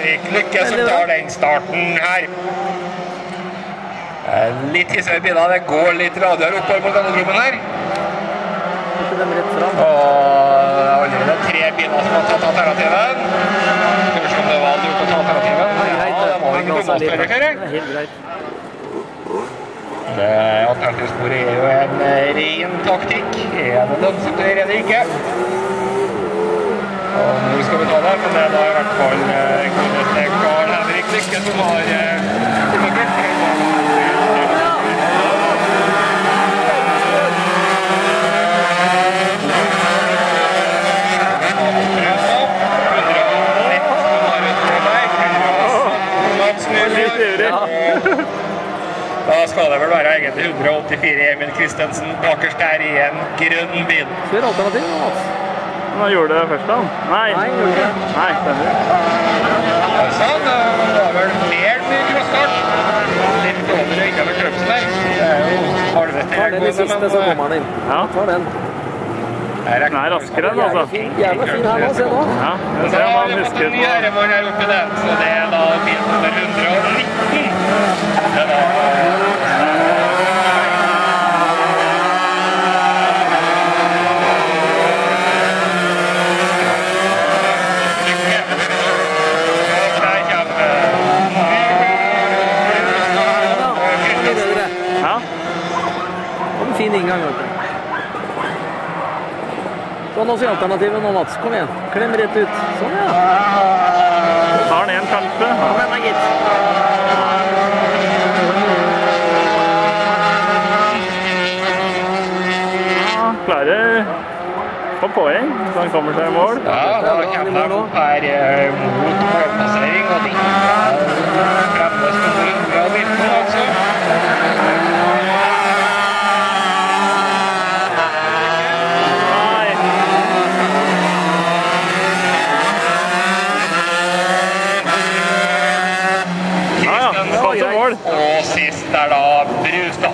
Henrik Lykke som tar den starten her. Litt hissigere biler. Det går litt radioer oppover mot velodromen her. Og er allerede tre biler som har tatt alternativen. Skal vi se om det var lurt å ta alternativen? Er greit, Ja, det var ikke noe det. kjører. Det er helt greit. Det Alternativsporet er jo en eh, ren taktikk. Er det lønnsomt eller er det ikke? Og nå skal vi ta det? Men det er da i hvert fall eh, godeste Karl Henrik Lykke som har eh, Da skal det vel være egentlig 184 Emil Christensen bakerst der i en grønn bil. Ser alternativ, Men Han gjorde det først, da? Nei. Nei, gjorde det. Nei, stemmer. Sånn, det var vel mer mye crossstart. Litt over Øygarden Kløpsen der. Det er jo halvveis til Tar den i siste, så kommer han inn. Ja. Tar den. Den Den er raskere enn, altså. Jævla fin her nå, se nå. Ja, vi ser om han husker en ny herremann her oppe i den, så det er da bil nummer 119. Det er da Der Ja, mye bedre. Ja. Og en inngang, vet du. Sånn også i alternativet nå, Mats. Kom igjen. Klem rett ut. Sånn, ja. Tar han en, sjanse? Kom igjen, da, gitt. Klarer få poeng, så han kommer seg i mål. Ja, da er her eh, mot Runden kom mål. Og sist er da Brustad.